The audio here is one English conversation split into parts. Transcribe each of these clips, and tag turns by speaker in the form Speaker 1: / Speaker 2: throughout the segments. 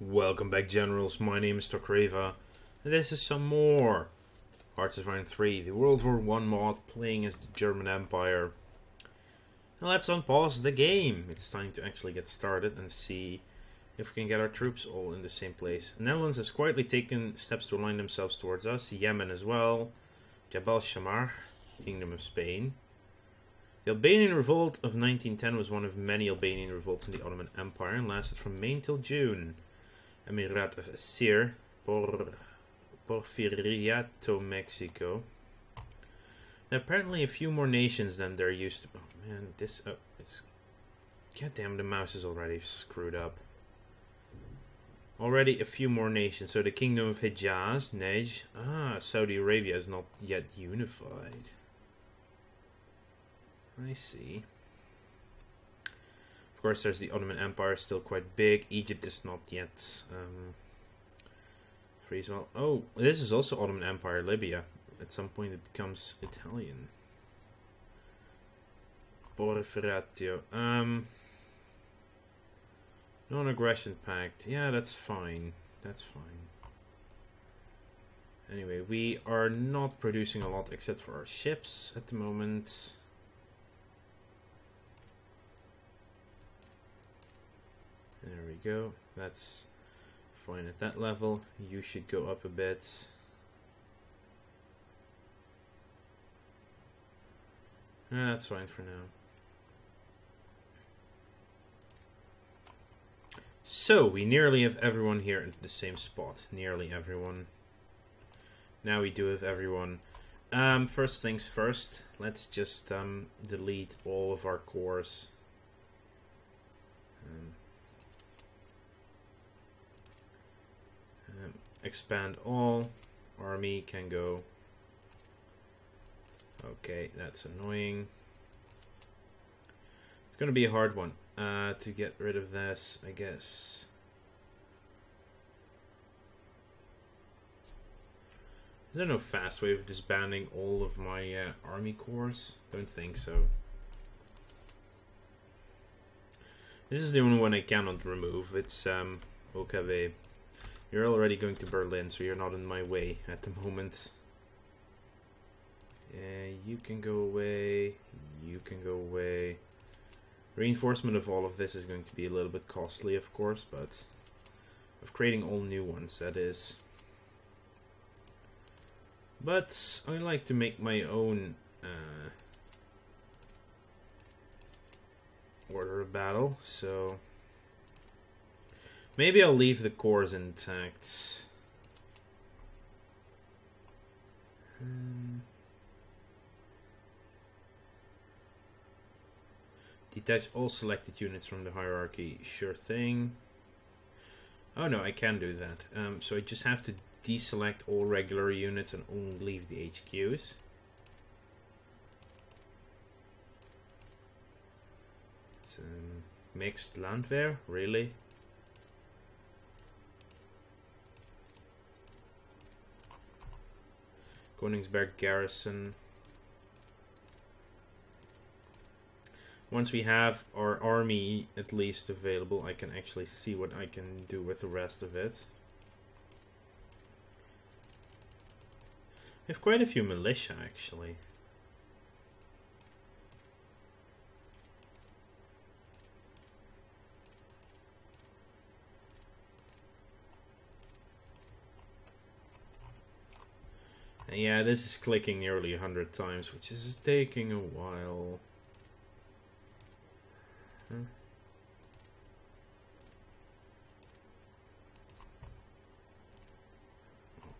Speaker 1: Welcome back, Generals. My name is Tokryva, and this is some more Hearts of Iron 3, the World War One mod playing as the German Empire. Now let's unpause the game. It's time to actually get started and see if we can get our troops all in the same place. Netherlands has quietly taken steps to align themselves towards us, Yemen as well, Jabal Shammar, Kingdom of Spain. The Albanian Revolt of 1910 was one of many Albanian revolts in the Ottoman Empire and lasted from May till June. Emirat of Asir, Por Porfiriato, Mexico. Now, apparently, a few more nations than they're used to. Oh man, this. Oh, it's. Goddamn, the mouse is already screwed up. Already a few more nations. So the kingdom of Hijaz, Nej. Ah, Saudi Arabia is not yet unified. I see. Of course, there's the Ottoman Empire, still quite big. Egypt is not yet um, free as well. Oh, this is also Ottoman Empire, Libya. At some point, it becomes Italian. Porfiratio. Um, Non-aggression pact. Yeah, that's fine. That's fine. Anyway, we are not producing a lot except for our ships at the moment. There we go. That's fine at that level. You should go up a bit. No, ah, that's fine for now. So, we nearly have everyone here in the same spot. Nearly everyone. Now we do have everyone. Um, first things first, let's just um, delete all of our cores. Um, and expand all. Army can go. Okay, that's annoying. It's going to be a hard one uh, to get rid of this, I guess. Is there no fast way of disbanding all of my uh, army corps? Don't think so. This is the only one I cannot remove. It's um, Okave. You're already going to Berlin, so you're not in my way at the moment. Yeah, you can go away. You can go away. Reinforcement of all of this is going to be a little bit costly, of course, but of creating all new ones, that is. But I like to make my own uh, order of battle, so Maybe I'll leave the cores intact. Um, detach all selected units from the hierarchy. Sure thing. Oh no, I can do that. Um, so I just have to deselect all regular units and only leave the HQs. It's, a um, mixed landwehr, really? Königsberg garrison. Once we have our army at least available, I can actually see what I can do with the rest of it. We have quite a few militia actually. yeah, this is clicking nearly 100 times, which is taking a while. Oh,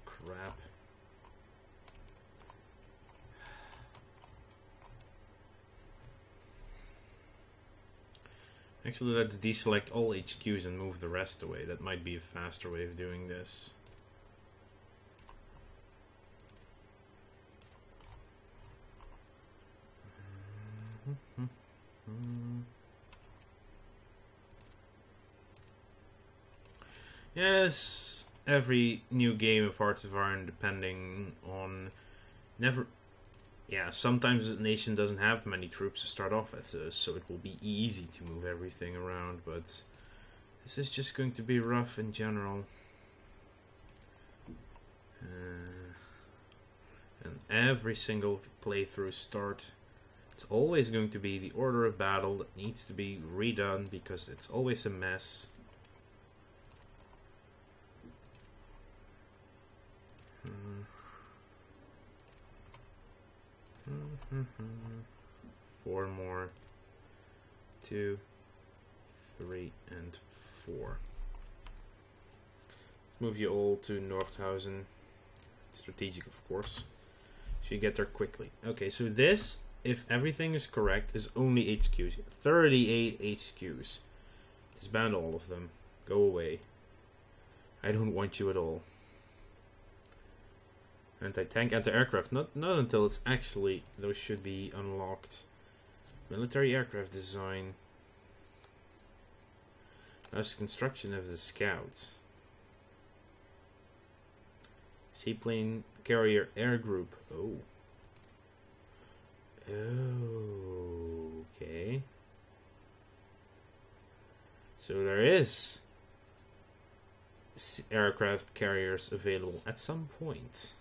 Speaker 1: crap. Actually, let's deselect all HQs and move the rest away. That might be a faster way of doing this. Mm-hmm. Yes, every new game of Hearts of Iron, depending on never. Yeah, sometimes the nation doesn't have many troops to start off with, uh, so it will be easy to move everything around, but this is just going to be rough in general. Uh, and every single playthrough start it's always going to be the order of battle that needs to be redone because it's always a mess. Four more. Two, three, and four. Move you all to Nordhausen. Strategic, of course. So you get there quickly. Okay, so this if everything is correct, is only HQs. 38 HQs. Disband all of them. Go away. I don't want you at all. Anti-tank, anti-aircraft. Not, not until it's actually... Those should be unlocked. Military aircraft design. That's construction of the scouts. Seaplane carrier air group. Oh. Okay. So there is aircraft carriers available at some point.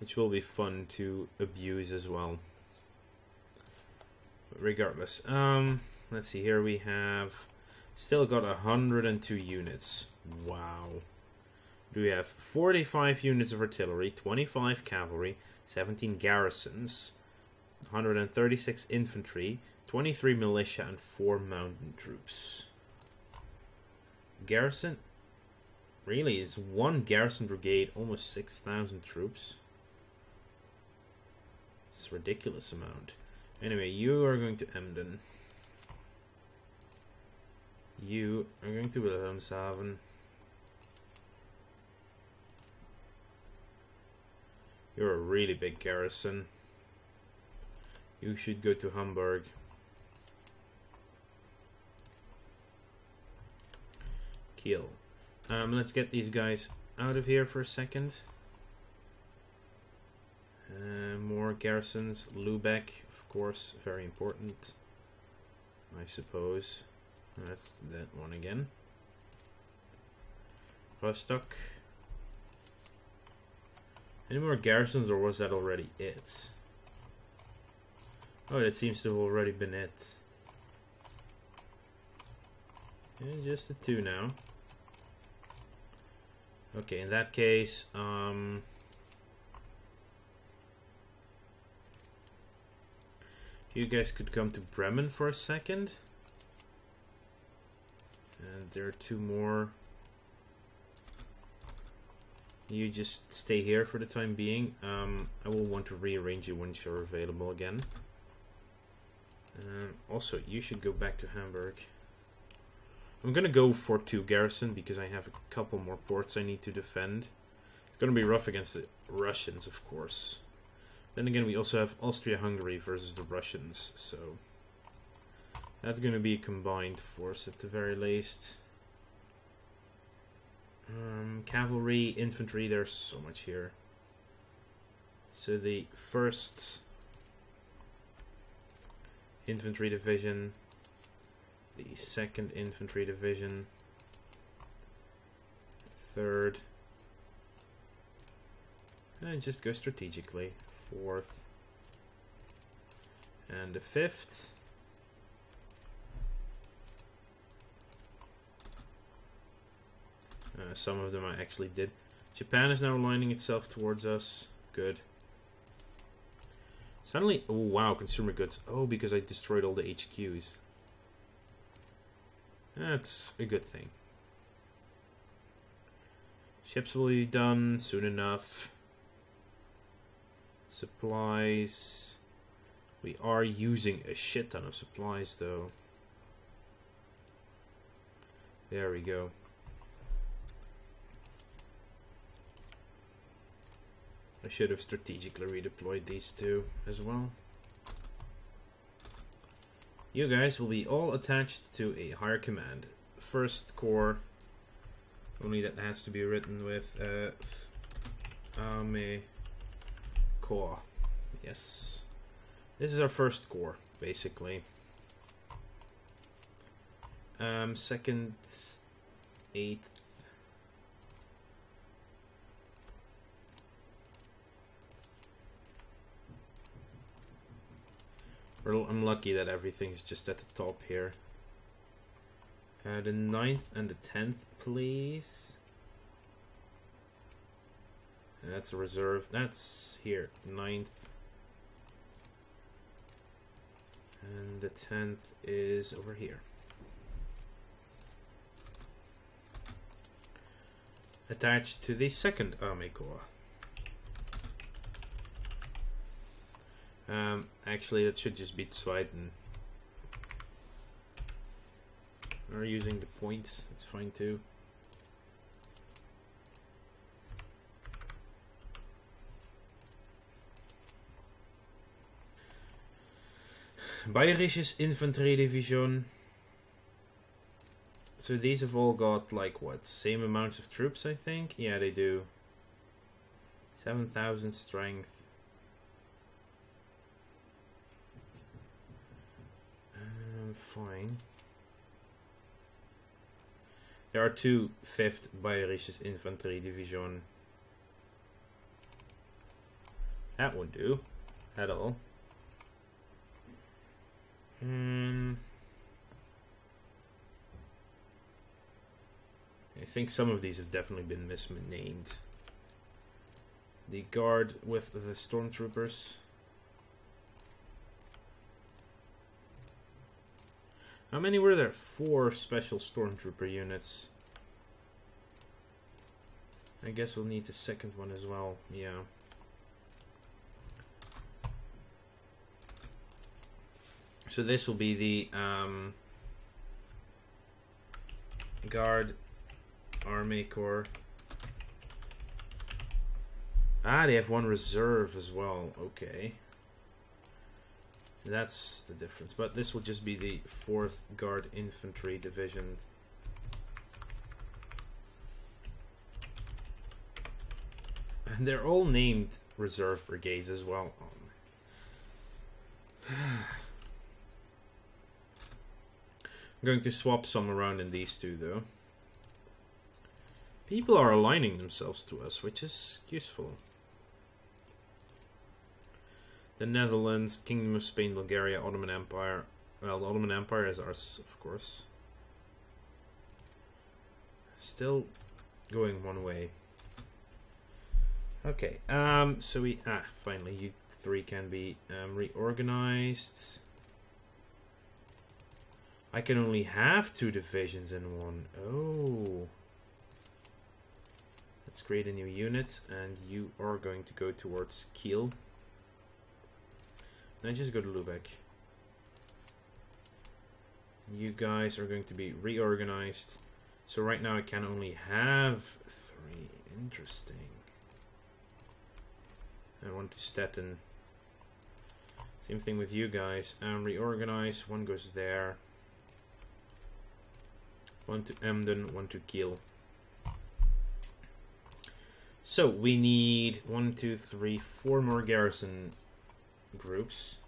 Speaker 1: Which will be fun to abuse as well. But regardless, um, let's see, here we have still got 102 units. Wow. Do we have 45 units of artillery, 25 cavalry, 17 garrisons, 136 infantry, 23 militia, and 4 mountain troops. Garrison really is one garrison brigade, almost 6,000 troops. It's a ridiculous amount. Anyway, you are going to Emden. You are going to Wilhelmshaven. You're a really big garrison. You should go to Hamburg. Kill. Um, let's get these guys out of here for a second. Uh, more garrisons. Lubeck, of course, very important. I suppose. That's that one again. Rostock. Any more garrisons, or was that already it? Oh, that seems to have already been it. And just the two now. Okay, in that case, um... You guys could come to Bremen for a second. And there are two more you just stay here for the time being. Um, I will want to rearrange you once you're available again. Um, also, you should go back to Hamburg. I'm gonna go for two garrison because I have a couple more ports I need to defend. It's gonna be rough against the Russians, of course. Then again, we also have Austria-Hungary versus the Russians, so... That's gonna be a combined force at the very least. Um, cavalry, infantry, there's so much here. So the first infantry division, the second infantry division, third, and just go strategically, fourth, and the fifth. Uh, some of them I actually did. Japan is now aligning itself towards us. Good. Suddenly, oh wow, consumer goods. Oh, because I destroyed all the HQs. That's a good thing. Ships will be done soon enough. Supplies. We are using a shit ton of supplies though. There we go. I should have strategically redeployed these two as well. You guys will be all attached to a higher command. First Corps, only that has to be written with uh, um, Army Corps. Yes. This is our first Corps, basically. Um, second, eighth, I'm lucky that everything's just at the top here. Uh, the ninth and the 10th, please. And that's a reserve. That's here. Ninth. And the 10th is over here. Attached to the 2nd Army Corps. Um, actually, that should just be Zweiten. Or using the points, it's fine too. Bayerisches Infantry Division. So these have all got like what? Same amounts of troops, I think? Yeah, they do. 7,000 strength. There are two 5th Bayerisches Infantry Division. That won't do at all. Hmm. I think some of these have definitely been misnamed. The guard with the stormtroopers. How many were there? Four special stormtrooper units. I guess we'll need the second one as well, yeah. So this will be the um, Guard Army Corps. Ah, they have one reserve as well, okay. That's the difference. But this will just be the 4th Guard Infantry Division. And they're all named Reserve Brigades as well. I'm going to swap some around in these two, though. People are aligning themselves to us, which is useful the Netherlands, Kingdom of Spain, Bulgaria, Ottoman Empire. Well, the Ottoman Empire is ours, of course. Still going one way. Okay, um, so we, ah, finally, you three can be um, reorganized. I can only have two divisions in one. Oh. Let's create a new unit, and you are going to go towards Kiel. I just go to Lubeck. You guys are going to be reorganized. So right now I can only have three. Interesting. I want to Stettin. Same thing with you guys. Um, reorganize. One goes there. One to Emden, one to Kiel. So we need one, two, three, four more garrison groups.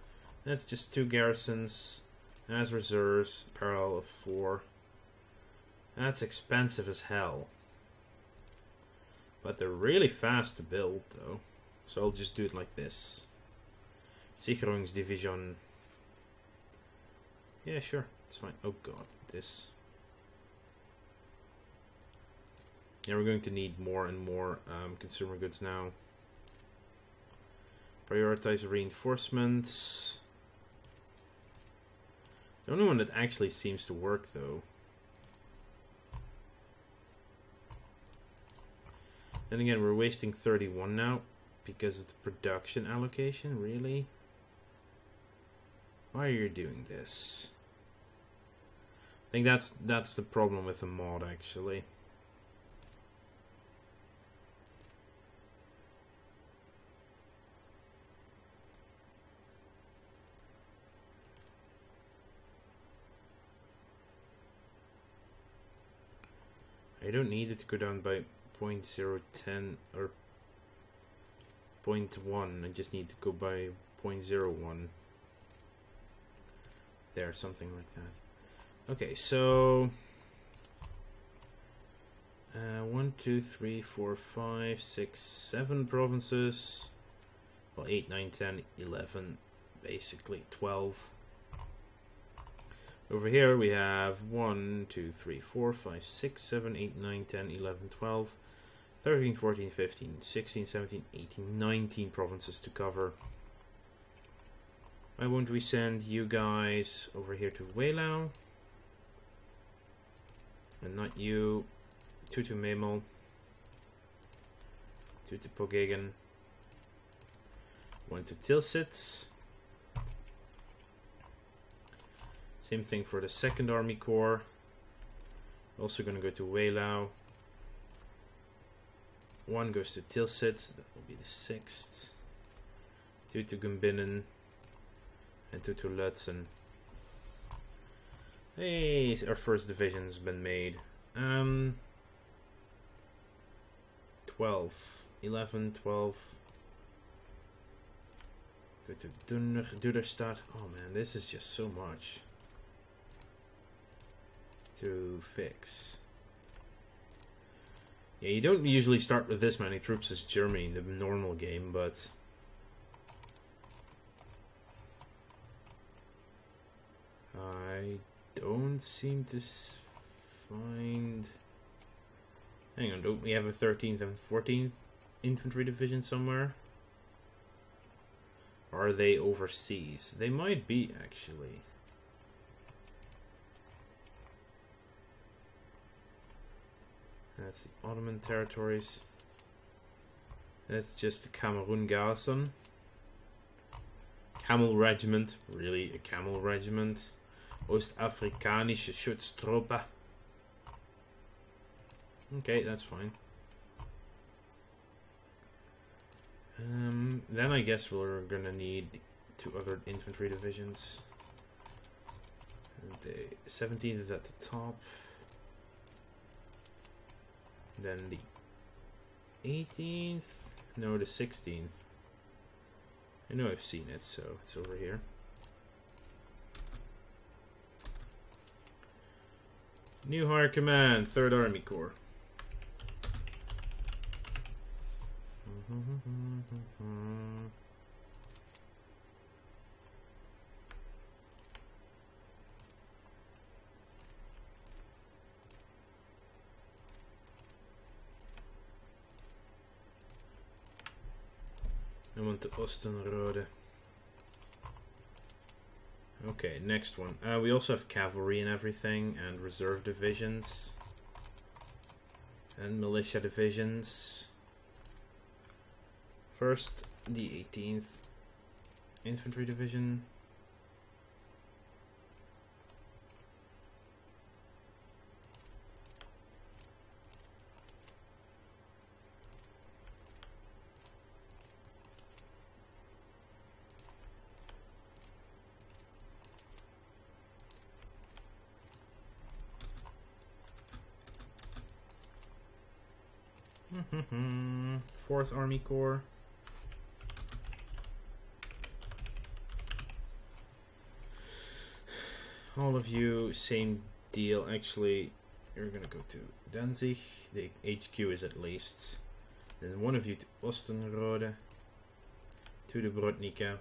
Speaker 1: That's just two garrisons as reserves, parallel of four. That's expensive as hell. But they're really fast to build, though. So I'll just do it like this. Sicherungsdivision. Yeah, sure. It's fine. Oh god, this. Yeah, we're going to need more and more um, consumer goods now. Prioritize reinforcements. The only one that actually seems to work, though. Then again, we're wasting 31 now because of the production allocation, really? Why are you doing this? I think that's that's the problem with the mod, actually. I don't need it to go down by 0 0.010 or 0.1. I just need to go by 0.01. There, something like that. Okay, so... Uh, one, two, three, four, five, six, seven provinces. Well, eight, nine, ten, eleven, basically 12. Over here we have 1, 2, 3, 4, 5, 6, 7, 8, 9, 10, 11, 12, 13, 14, 15, 16, 17, 18, 19 provinces to cover. Why won't we send you guys over here to Wehlau? And not you, to to Memel, to to Pogegen, one to Tilsit, Same thing for the 2nd Army Corps. Also going to go to Wehlau. One goes to Tilsit, that will be the 6th. Two to Gumbinnen. And two to Lutzen. Hey, our first division's been made. Um, 12. 11, 12. Go to Duderstadt. Oh man, this is just so much. To fix. Yeah, you don't usually start with this many troops as Germany in the normal game, but... I don't seem to find... Hang on, don't we have a 13th and 14th infantry division somewhere? Or are they overseas? They might be, actually. that's the Ottoman territories. And it's just the Cameroon garrison. Camel regiment, really a camel regiment. Ostafrikanische Schutztruppe. Okay, that's fine. Um, then I guess we're gonna need two other infantry divisions. the 17th is at the top. Then the 18th, no, the 16th. I know I've seen it, so it's over here. New Higher Command, 3rd Army Corps. Mm-hmm, mm-hmm, mm-hmm, I want the Ostenrode. Okay, next one. Uh, we also have cavalry and everything, and reserve divisions. And militia divisions. First, the 18th Infantry Division. Fourth Army Corps. All of you, same deal. Actually, you're gonna go to Danzig. The HQ is at least. Then one of you to Ostenrode. To Dubrovnika.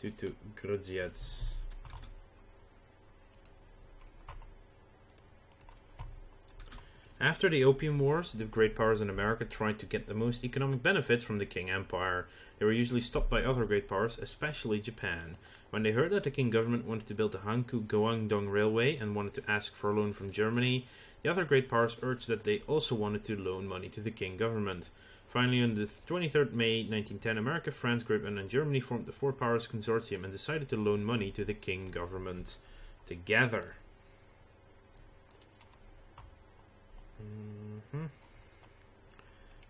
Speaker 1: To to Grudziadz. After the Opium Wars, the great powers in America tried to get the most economic benefits from the King Empire. They were usually stopped by other great powers, especially Japan. When they heard that the King government wanted to build the hankou Guangdong Railway and wanted to ask for a loan from Germany, the other great powers urged that they also wanted to loan money to the King government. Finally, on the 23rd May 1910, America, France, Great Britain, and Germany formed the Four Powers Consortium and decided to loan money to the King government together. Mm-hmm.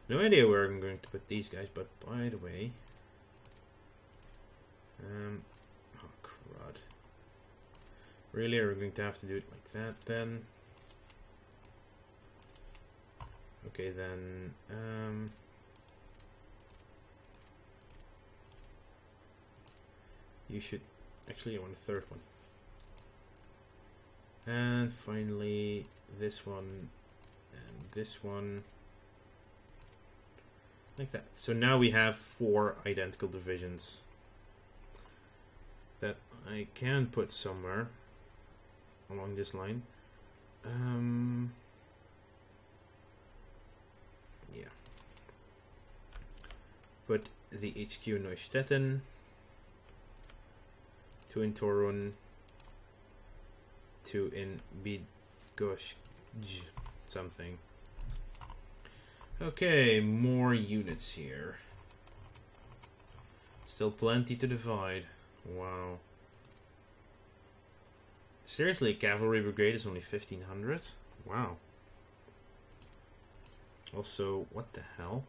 Speaker 1: No idea where I'm going to put these guys, but by the way... Um, oh, crud. Really, are we going to have to do it like that, then? Okay, then... Um, you should... Actually, I want a third one. And finally, this one and this one like that. So now we have four identical divisions that I can put somewhere along this line. Um, yeah. Put the HQ Neustettin, two in Torun, two in Bydgoszcz something. Okay, more units here. Still plenty to divide. Wow. Seriously, cavalry brigade is only 1500? Wow. Also, what the hell?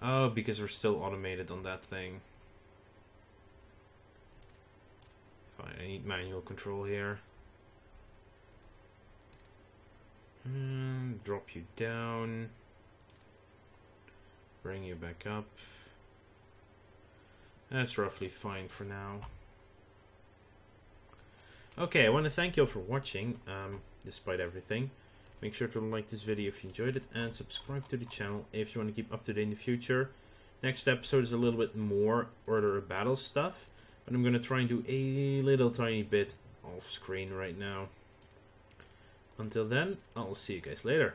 Speaker 1: Oh, because we're still automated on that thing. Fine, I need manual control here. Mm, drop you down. Bring you back up. That's roughly fine for now. Okay, I want to thank you all for watching, um, despite everything. Make sure to like this video if you enjoyed it and subscribe to the channel if you want to keep up to date in the future. Next episode is a little bit more order of battle stuff, but I'm going to try and do a little tiny bit off screen right now. Until then, I'll see you guys later.